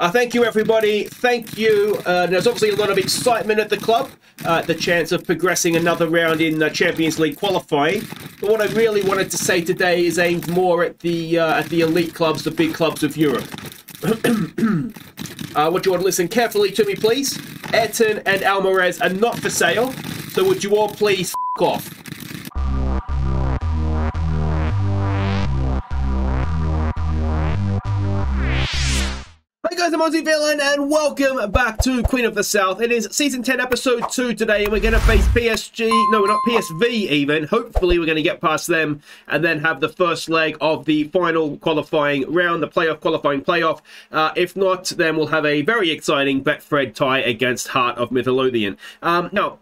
Uh, thank you, everybody. Thank you. Uh, there's obviously a lot of excitement at the club, uh, the chance of progressing another round in uh, Champions League qualifying. But what I really wanted to say today is aimed more at the uh, at the elite clubs, the big clubs of Europe. uh, would you want to listen carefully to me, please? Ayrton and Almarez are not for sale, so would you all please f off? Guys, I'm Aussie Villain, and welcome back to Queen of the South. It is season 10, episode 2 today, and we're going to face PSG. No, we're not PSV even. Hopefully, we're going to get past them and then have the first leg of the final qualifying round, the playoff qualifying playoff. Uh, if not, then we'll have a very exciting Betfred tie against Heart of Midlothian. Um, now,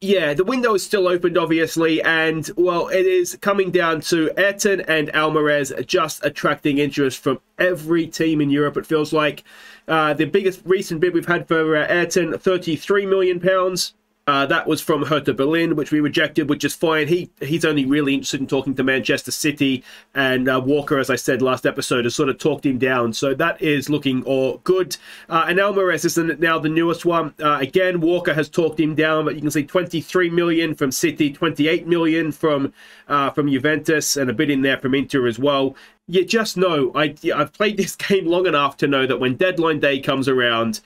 yeah, the window is still opened, obviously, and well, it is coming down to Ayrton and Almarez just attracting interest from every team in Europe. It feels like uh, the biggest recent bid we've had for uh, Ayrton, thirty-three million pounds. Uh, that was from Hertha Berlin, which we rejected, which is fine. He he's only really interested in talking to Manchester City, and uh, Walker, as I said last episode, has sort of talked him down. So that is looking all good. Uh, and Almarez is now the newest one. Uh, again, Walker has talked him down, but you can see 23 million from City, 28 million from uh, from Juventus, and a bit in there from Inter as well you just know I, I've played this game long enough to know that when deadline day comes around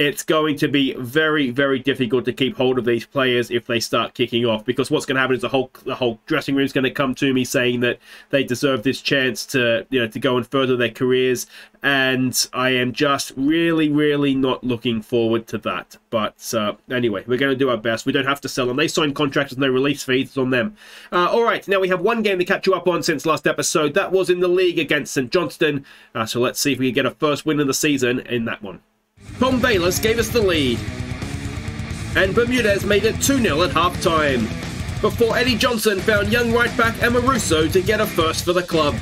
it's going to be very, very difficult to keep hold of these players if they start kicking off. Because what's going to happen is the whole the whole dressing room is going to come to me saying that they deserve this chance to you know to go and further their careers, and I am just really, really not looking forward to that. But uh, anyway, we're going to do our best. We don't have to sell them. They signed contracts with no release fees It's on them. Uh, all right, now we have one game to catch you up on since last episode. That was in the league against St Johnstone. Uh, so let's see if we can get a first win of the season in that one. Tom Bayliss gave us the lead. And Bermudez made it 2-0 at half-time. Before Eddie Johnson found young right back Amoruso to get a first for the club.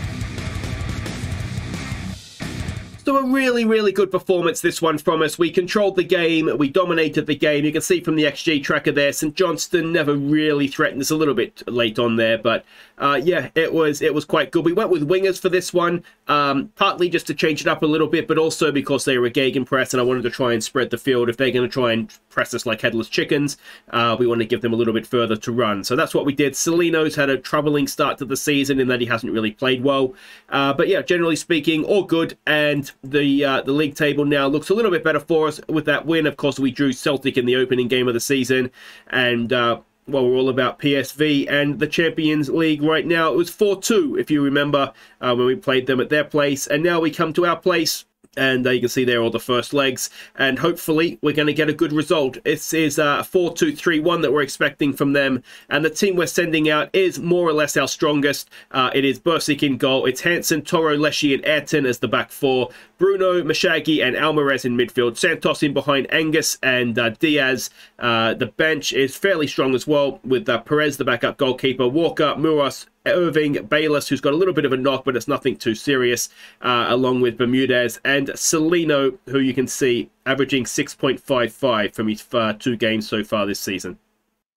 So a really, really good performance this one from us. We controlled the game, we dominated the game. You can see from the XG tracker there, St Johnstone never really threatened us a little bit late on there, but uh, yeah, it was it was quite good. We went with wingers for this one, um, partly just to change it up a little bit, but also because they were a gegenpress and I wanted to try and spread the field. If they're going to try and press us like headless chickens, uh, we want to give them a little bit further to run. So that's what we did. Celino's had a troubling start to the season in that he hasn't really played well, uh, but yeah, generally speaking, all good and the uh, the league table now looks a little bit better for us with that win. Of course, we drew Celtic in the opening game of the season, and uh, well, we're all about PSV and the Champions League right now. It was 4 2, if you remember, uh, when we played them at their place. And now we come to our place and uh, you can see there all the first legs. And hopefully we're going to get a good result. This is a 4-2-3-1 that we're expecting from them. And the team we're sending out is more or less our strongest. Uh, it is Bursik in goal. It's Hansen, Toro, Leshy and Ayrton as the back four. Bruno, Mashagi and Almarez in midfield. Santos in behind Angus and uh, Diaz. Uh, the bench is fairly strong as well with uh, Perez the backup goalkeeper. Walker, Muros Irving, Bayliss, who's got a little bit of a knock, but it's nothing too serious, uh, along with Bermudez and Celino, who you can see averaging 6.55 from his uh, two games so far this season.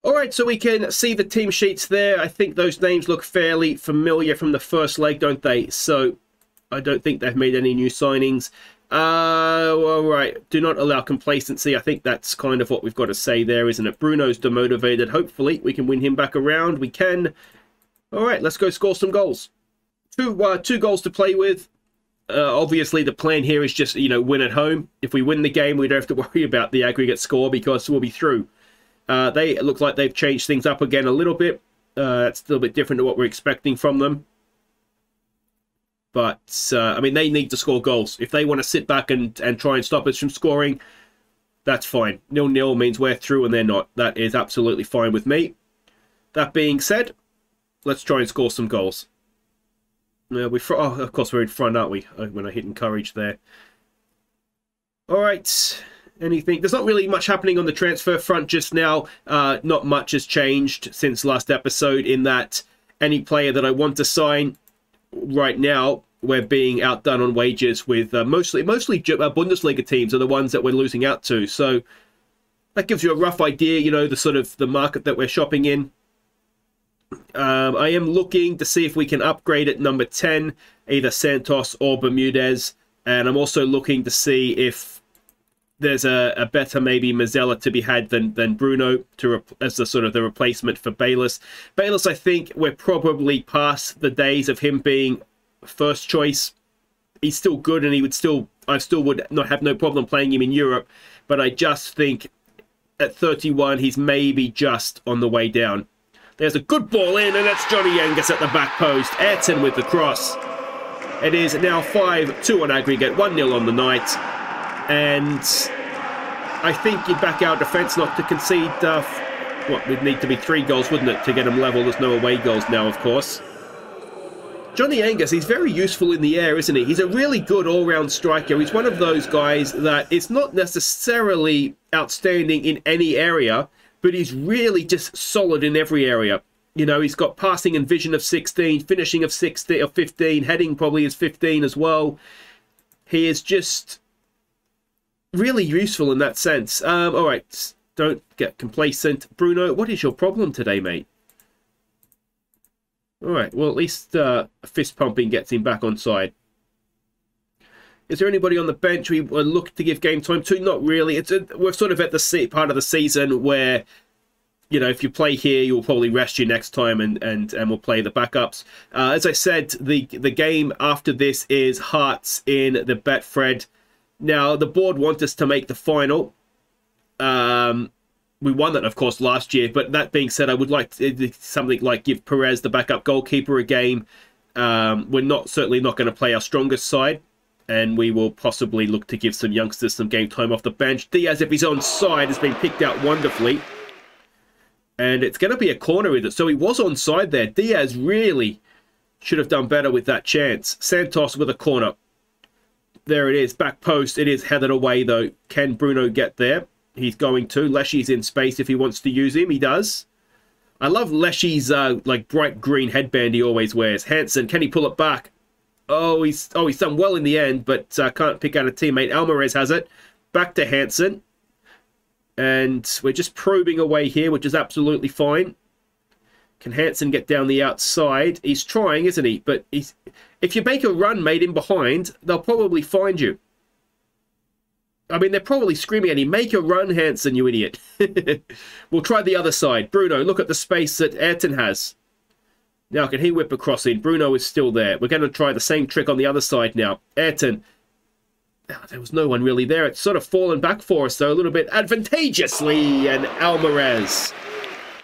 All right, so we can see the team sheets there. I think those names look fairly familiar from the first leg, don't they? So I don't think they've made any new signings. Uh, all right. Do not allow complacency. I think that's kind of what we've got to say there, isn't it? Bruno's demotivated. Hopefully, we can win him back around. We can. All right, let's go score some goals. Two uh, two goals to play with. Uh, obviously, the plan here is just you know win at home. If we win the game, we don't have to worry about the aggregate score because we'll be through. Uh, they look like they've changed things up again a little bit. Uh, it's a little bit different to what we're expecting from them. But uh, I mean, they need to score goals if they want to sit back and and try and stop us from scoring. That's fine. Nil nil means we're through, and they're not. That is absolutely fine with me. That being said, let's try and score some goals. Uh, we oh, of course we're in front, aren't we? Uh, when I hit encourage there. All right. Anything? There's not really much happening on the transfer front just now. Uh, not much has changed since last episode. In that, any player that I want to sign right now, we're being outdone on wages with uh, mostly mostly uh, Bundesliga teams are the ones that we're losing out to. So that gives you a rough idea. You know the sort of the market that we're shopping in. Um, I am looking to see if we can upgrade at number 10, either Santos or Bermudez. And I'm also looking to see if there's a, a better maybe Mezzala to be had than than Bruno to as the sort of the replacement for Bayliss. Bayliss, I think we're probably past the days of him being first choice. He's still good, and he would still I still would not have no problem playing him in Europe. But I just think at 31 he's maybe just on the way down. There's a good ball in, and that's Johnny Angus at the back post. Ayrton with the cross. It is now 5-2 on aggregate, 1-0 on the night. And I think you'd back our defence not to concede, uh, what, would need to be three goals, wouldn't it, to get them level? There's no away goals now, of course. Johnny Angus, he's very useful in the air, isn't he? He's a really good all-round striker. He's one of those guys that it's not necessarily outstanding in any area, but he's really just solid in every area. You know, he's got passing and vision of 16, finishing of 16 or 15, heading probably is 15 as well. He is just really useful in that sense. Um, all right, don't get complacent. Bruno, what is your problem today, mate? All right, well, at least uh, fist pumping gets him back on side. Is there anybody on the bench we look to give game time to? Not really. It's a, we're sort of at the part of the season where you know, if you play here, you'll probably rest you next time, and and and we'll play the backups. Uh, as I said, the the game after this is Hearts in the Betfred. Now the board want us to make the final. Um, we won that, of course, last year. But that being said, I would like to, something like give Perez the backup goalkeeper a game. Um, we're not certainly not going to play our strongest side, and we will possibly look to give some youngsters some game time off the bench. Diaz, if he's on side, has been picked out wonderfully. And it's going to be a corner with it. So he was on side there. Diaz really should have done better with that chance. Santos with a corner. There it is. Back post. It is headed away, though. Can Bruno get there? He's going to. Leshy's in space if he wants to use him. He does. I love Leshy's uh, like bright green headband he always wears. Hansen, can he pull it back? Oh, he's oh he's done well in the end, but uh, can't pick out a teammate. Almarez has it. Back to Hansen. And we're just probing away here, which is absolutely fine. Can Hansen get down the outside? He's trying, isn't he? But he's, if you make a run made in behind, they'll probably find you. I mean, they're probably screaming at him, make a run, Hansen, you idiot. we'll try the other side. Bruno, look at the space that Ayrton has. Now, can he whip across in? Bruno is still there. We're going to try the same trick on the other side now. Ayrton Ah, there was no one really there. It's sort of fallen back for us, though, a little bit advantageously. And Almarez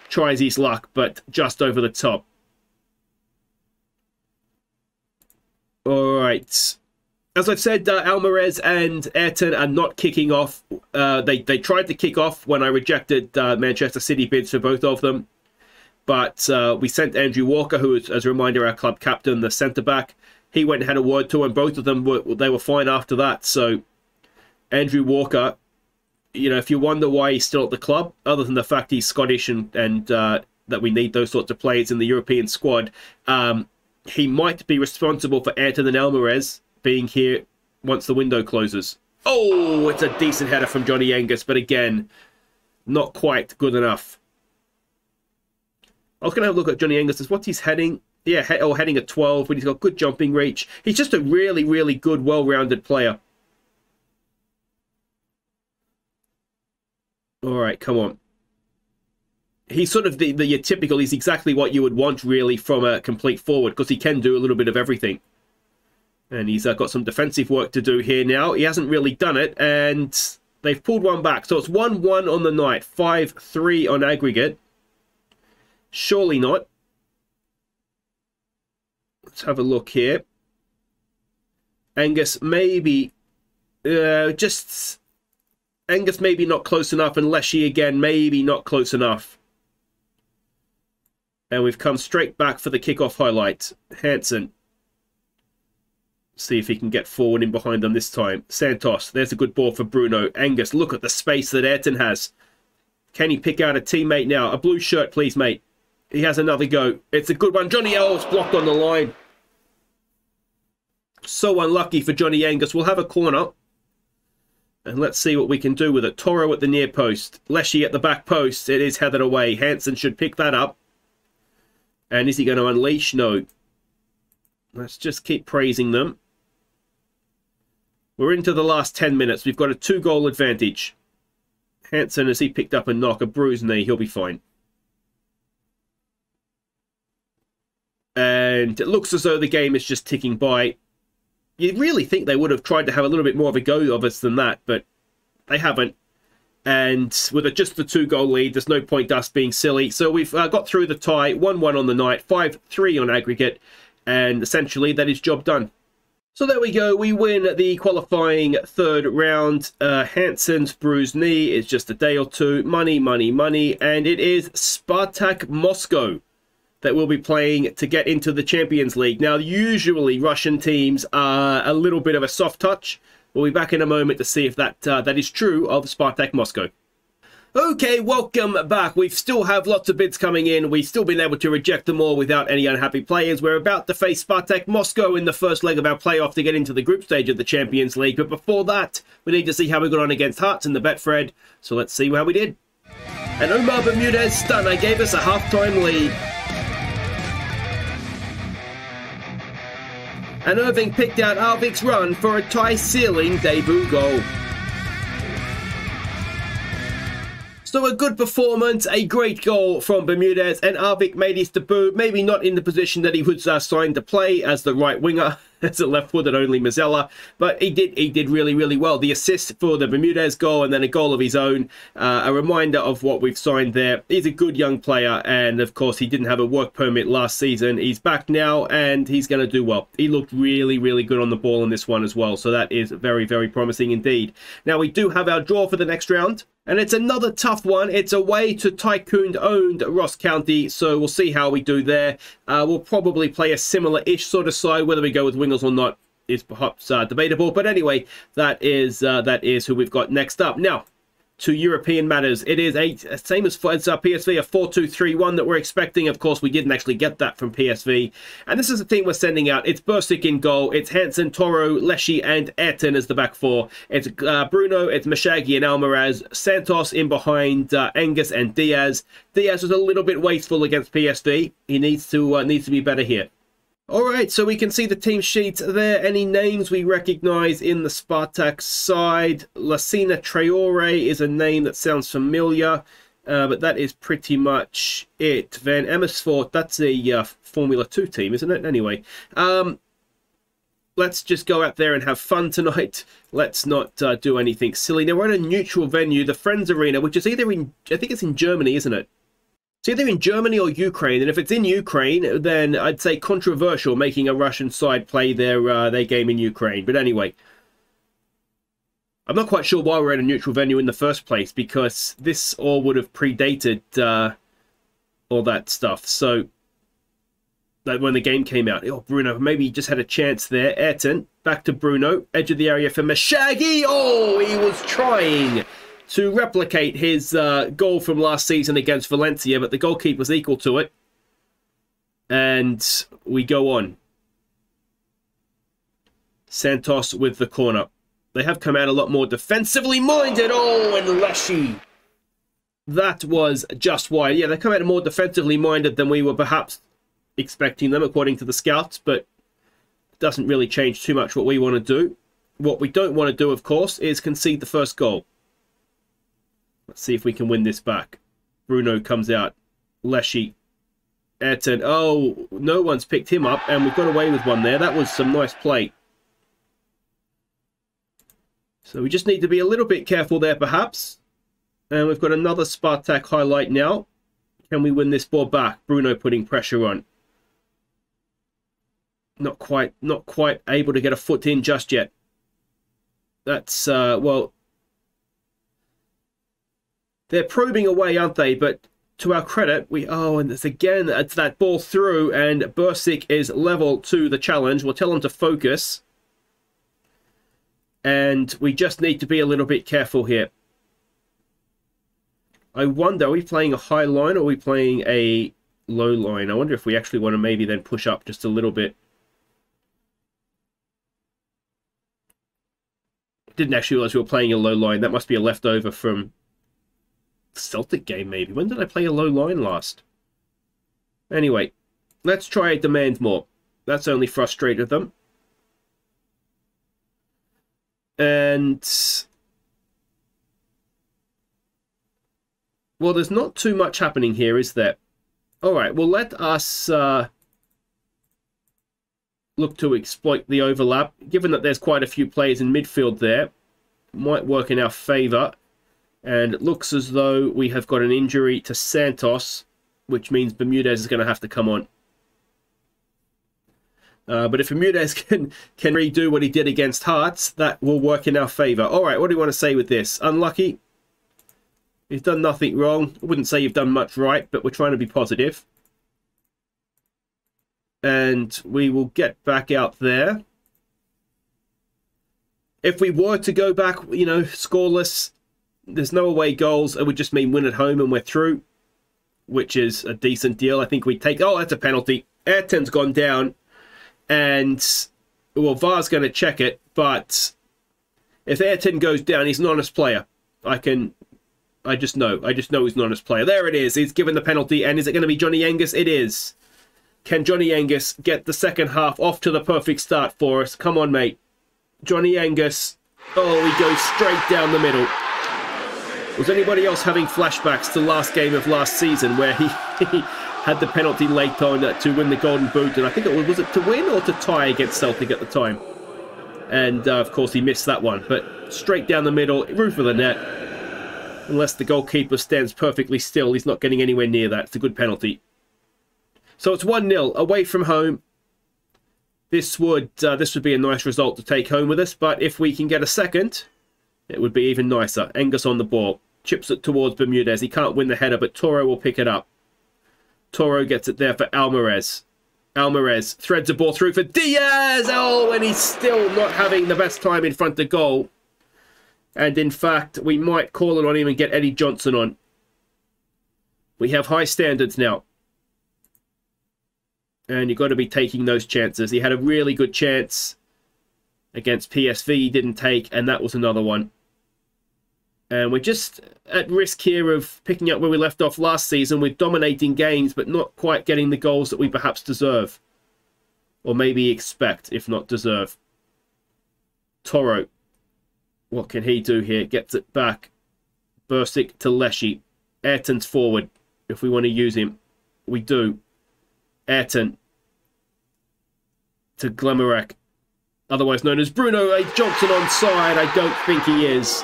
tries his luck, but just over the top. All right. As I've said, uh, Almarez and Ayrton are not kicking off. Uh, they, they tried to kick off when I rejected uh, Manchester City bids for both of them. But uh, we sent Andrew Walker, who is, as a reminder, our club captain, the centre-back he went and had a word to, and both of them were they were fine after that. So Andrew Walker, you know, if you wonder why he's still at the club, other than the fact he's Scottish and and uh, that we need those sorts of players in the European squad, um, he might be responsible for Ayrton and Almarez being here once the window closes. Oh, it's a decent header from Johnny Angus, but again, not quite good enough. I was going to have a look at Johnny Angus. What's his heading? yeah, he- or heading at 12, but he's got good jumping reach. He's just a really, really good, well-rounded player. All right, come on. He's sort of the, the typical, he's exactly what you would want, really, from a complete forward, because he can do a little bit of everything. And he's uh, got some defensive work to do here now. He hasn't really done it, and they've pulled one back. So it's 1-1 on the night, 5-3 on aggregate. Surely not. Let's have a look here. Angus maybe uh, just Angus maybe not close enough and Leshy again maybe not close enough. And we've come straight back for the kickoff highlight. Hansen. See if he can get forward in behind them this time. Santos, there's a good ball for Bruno. Angus, look at the space that Ayrton has. Can he pick out a teammate now? A blue shirt, please, mate. He has another go. It's a good one. Johnny Ellis blocked on the line. So unlucky for Johnny Angus. We'll have a corner. And let's see what we can do with it. Toro at the near post. Leshy at the back post. It is headed away. Hansen should pick that up. And is he going to unleash? No. Let's just keep praising them. We're into the last 10 minutes. We've got a two-goal advantage. Hansen, as he picked up a knock, a bruised knee, he'll be fine. And it looks as though the game is just ticking by. You'd really think they would have tried to have a little bit more of a go of us than that, but they haven't. And with just the two-goal lead, there's no point us being silly. So we've uh, got through the tie, 1-1 on the night, 5-3 on aggregate, and essentially that is job done. So there we go. We win the qualifying third round. Uh, Hansen's bruised knee is just a day or two. Money, money, money. And it is Spartak Moscow that we'll be playing to get into the Champions League. Now, usually Russian teams are a little bit of a soft touch. We'll be back in a moment to see if that uh, that is true of Spartak Moscow. Okay, welcome back. We've still have lots of bids coming in. We've still been able to reject them all without any unhappy players. We're about to face Spartak Moscow in the first leg of our playoff to get into the group stage of the Champions League. But before that, we need to see how we got on against Hearts in the Betfred. So let's see how we did. And Omar Bermudez stunner gave us a half-time lead. And Irving picked out Arvik's run for a tie-sealing debut goal. So a good performance, a great goal from Bermudez, and Arvik made his debut, maybe not in the position that he was uh, signed to play as the right winger, as a left-footed only Mezzala, but he did he did really, really well. The assist for the Bermudez goal and then a goal of his own, uh, a reminder of what we've signed there. He's a good young player, and of course he didn't have a work permit last season. He's back now, and he's going to do well. He looked really, really good on the ball in this one as well, so that is very, very promising indeed. Now we do have our draw for the next round. And it's another tough one. It's away to Tycoon-owned Ross County, so we'll see how we do there. Uh, we'll probably play a similar-ish sort of side. Whether we go with or not is perhaps uh, debatable. But anyway, that is uh, that is who we've got next up. Now, to European matters. It is a same as, as uh, PSV, a 4-2-3-1 that we're expecting. Of course, we didn't actually get that from PSV. And this is the team we're sending out. It's Bursik in goal. It's Hansen, Toro, Leshy, and Ayrton as the back four. It's uh, Bruno, it's Mashagi and Almarez. Santos in behind uh, Angus and Diaz. Diaz was a little bit wasteful against PSV. He needs to uh, needs to be better here. All right, so we can see the team sheet there. Any names we recognize in the Spartak side? Lassina Traore is a name that sounds familiar, uh, but that is pretty much it. Van Amersfoort, that's a uh, Formula 2 team, isn't it? Anyway, um, let's just go out there and have fun tonight. Let's not uh, do anything silly. Now, we're at a neutral venue, the Friends Arena, which is either in, I think it's in Germany, isn't it? It's either in Germany or Ukraine, and if it's in Ukraine, then I'd say controversial making a Russian side play their uh, their game in Ukraine. But anyway, I'm not quite sure why we're at a neutral venue in the first place because this all would have predated uh, all that stuff. So like when the game came out, oh Bruno maybe he just had a chance there. Ayrton back to Bruno, edge of the area for Mashagi. Oh, he was trying to replicate his uh, goal from last season against Valencia, but the goalkeeper's equal to it. And we go on. Santos with the corner. They have come out a lot more defensively minded. Oh, and Leshy. That was just why. Yeah, they come out more defensively minded than we were perhaps expecting them, according to the scouts, but doesn't really change too much what we want to do. What we don't want to do, of course, is concede the first goal. Let's see if we can win this back. Bruno comes out. Leshy. Ayrton. Oh, no one's picked him up, and we've got away with one there. That was some nice play. So we just need to be a little bit careful there, perhaps. And we've got another Spartak highlight now. Can we win this ball back? Bruno putting pressure on. Not quite, not quite able to get a foot in just yet. That's, uh, well, they're probing away, aren't they? But to our credit, we oh, and it's again uh, it's that ball through, and Bursik is level to the challenge. We'll tell him to focus, and we just need to be a little bit careful here. I wonder, are we playing a high line or are we playing a low line? I wonder if we actually want to maybe then push up just a little bit. Didn't actually realize we were playing a low line. That must be a leftover from Celtic game, maybe. When did I play a low line last? Anyway, let's try a demand more. That's only frustrated them. And well, there's not too much happening here, is there? All right, well, let us uh, look to exploit the overlap. Given that there's quite a few players in midfield there, might work in our favour. And it looks as though we have got an injury to Santos, which means Bermudez is going to have to come on. Uh, but if Bermudez can, can redo what he did against Hearts, that will work in our favour. All right, what do you want to say with this? Unlucky? You've done nothing wrong. I wouldn't say you've done much right, but we're trying to be positive. And we will get back out there. If we were to go back, you know, scoreless, there's no away goals. It would just mean win at home and we're through, which is a decent deal. I think we take... Oh, that's a penalty. Ayrton's gone down and well, VAR's going to check it, but if Ayrton goes down, he's an honest player. I can, I just know, I just know he's an honest player. There it is. He's given the penalty, and is it going to be Johnny Angus? It is. Can Johnny Angus get the second half off to the perfect start for us? Come on, mate. Johnny Angus. Oh, he goes straight down the middle. Was anybody else having flashbacks to last game of last season where he, he had the penalty late on to win the Golden Boot, and I think it was, was it to win or to tie against Celtic at the time. And uh, of course, he missed that one. But straight down the middle, roof of the net. Unless the goalkeeper stands perfectly still, he's not getting anywhere near that. It's a good penalty. So it's 1 0 away from home. This would uh, this would be a nice result to take home with us, but if we can get a second, it would be even nicer. Angus on the ball. Chips it towards Bermudez. He can't win the header, but Toro will pick it up. Toro gets it there for Almarez. Almarez threads a ball through for Diaz. Oh, and he's still not having the best time in front of goal. And in fact, we might call it on him and get Eddie Johnson on. We have high standards now. And you've got to be taking those chances. He had a really good chance against PSV. He didn't take, and that was another one. And we're just at risk here of picking up where we left off last season with dominating games, but not quite getting the goals that we perhaps deserve. Or maybe expect, if not deserve. Toro. What can he do here? Gets it back. Bursik to Leshy. Ayrton's forward, if we want to use him. We do. Ayrton. To Glemarek. Otherwise known as Bruno A. Johnson on side. I don't think he is.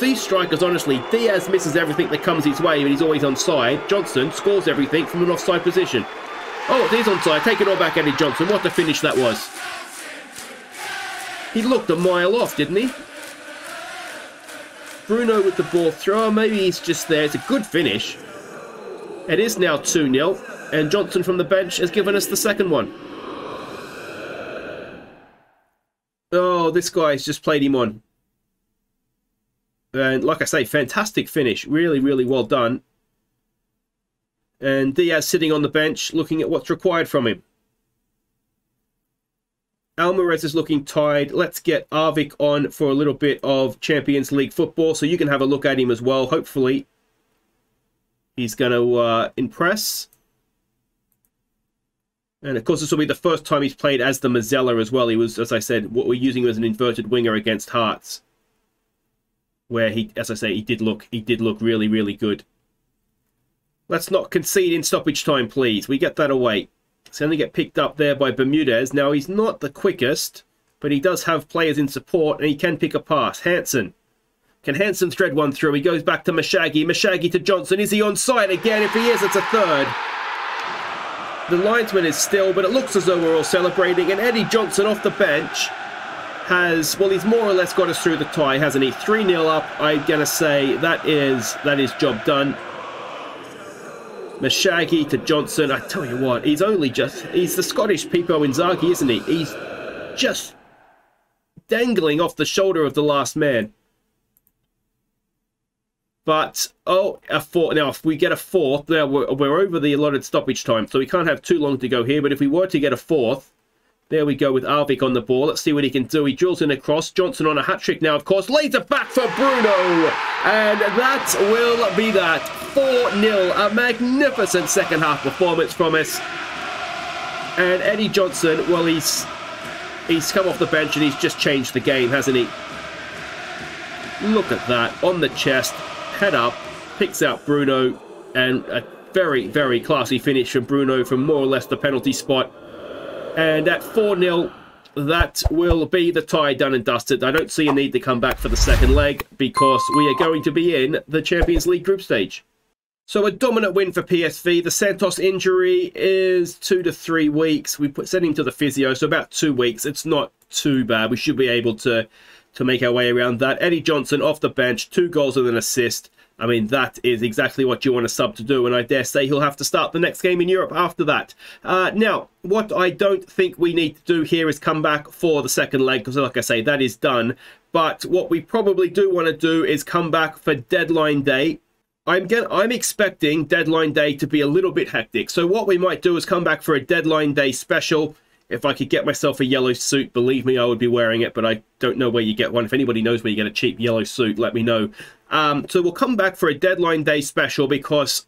These strikers, honestly, Diaz misses everything that comes his way, but he's always onside. Johnson scores everything from an offside position. Oh, he's onside. Take it all back, Eddie Johnson. What a finish that was. He looked a mile off, didn't he? Bruno with the ball throw. Maybe he's just there. It's a good finish. It is now 2-0, and Johnson from the bench has given us the second one. Oh, this guy's just played him on. And like I say, fantastic finish. Really, really well done. And Diaz sitting on the bench looking at what's required from him. Almarez is looking tired. Let's get Arvik on for a little bit of Champions League football so you can have a look at him as well. Hopefully, he's going to uh, impress. And of course, this will be the first time he's played as the Mezzala as well. He was, as I said, what we're using him as an inverted winger against Hearts where he, as I say, he did look, he did look really, really good. Let's not concede in stoppage time, please. We get that away. It's to get picked up there by Bermudez. Now, he's not the quickest, but he does have players in support, and he can pick a pass. Hansen. Can Hansen thread one through? He goes back to Mashagi. Mashagi to Johnson. Is he on side again? If he is, it's a third. The linesman is still, but it looks as though we're all celebrating. And Eddie Johnson off the bench has well he's more or less got us through the tie hasn't he? 3-0 up i'm gonna say that is that is job done. Mashagi to Johnson. I tell you what he's only just he's the Scottish Pippo Inzaghi isn't he? He's just dangling off the shoulder of the last man. But oh a fourth now if we get a fourth now we're, we're over the allotted stoppage time so we can't have too long to go here but if we were to get a fourth there we go with Arvik on the ball. Let's see what he can do. He drills in across. Johnson on a hat-trick now, of course. It back for Bruno. And that will be that. 4-0. A magnificent second half performance from us. And Eddie Johnson, well, he's He's come off the bench and he's just changed the game, hasn't he? Look at that. On the chest, head up, picks out Bruno, and a very, very classy finish from Bruno from more or less the penalty spot. And at 4 0, that will be the tie done and dusted. I don't see a need to come back for the second leg because we are going to be in the Champions League group stage. So a dominant win for PSV. The Santos injury is two to three weeks. We put sent him to the physio, so about two weeks. It's not too bad. We should be able to to make our way around that. Eddie Johnson off the bench, two goals and an assist. I mean, that is exactly what you want a sub to do, and I dare say he'll have to start the next game in Europe after that. Uh, now, what I don't think we need to do here is come back for the second leg, because like I say, that is done. But what we probably do want to do is come back for deadline day. I'm get, I'm expecting deadline day to be a little bit hectic. So what we might do is come back for a deadline day special. If I could get myself a yellow suit, believe me, I would be wearing it, but I don't know where you get one. If anybody knows where you get a cheap yellow suit, let me know. Um, so we'll come back for a deadline day special because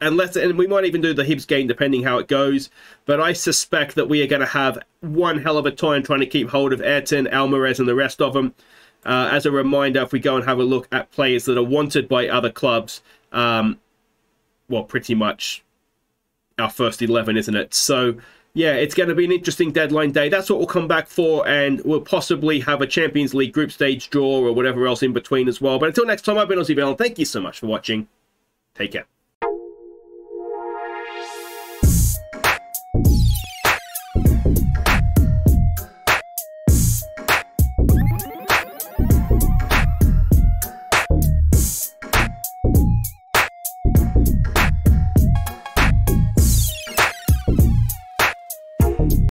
unless and we might even do the Hibs game depending how it goes. But I suspect that we are going to have one hell of a time trying to keep hold of Ayrton, Alvarez, and the rest of them. Uh, as a reminder, if we go and have a look at players that are wanted by other clubs, um, well, pretty much our first eleven, isn't it? So yeah, it's going to be an interesting deadline day. That's what we'll come back for, and we'll possibly have a Champions League group stage draw or whatever else in between as well. But until next time, I've been Aussie Villain, and thank you so much for watching. Take care.